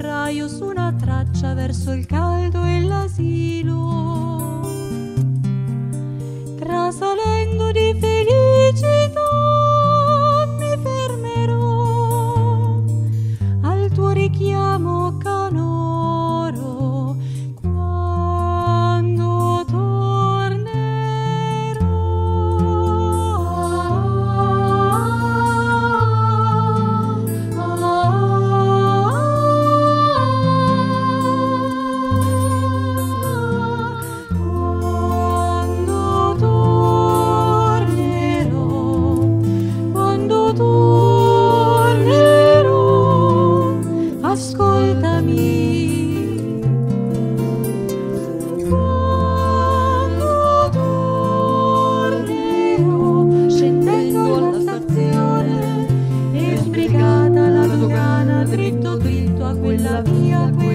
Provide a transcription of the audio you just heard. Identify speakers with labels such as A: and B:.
A: febbraio su una traccia verso il caldo e l'asilo. Tornerò, ascoltami. Quando tornerò, scendendo alla stazione e sbrigata la dogana, dritto dritto a quella via, a quella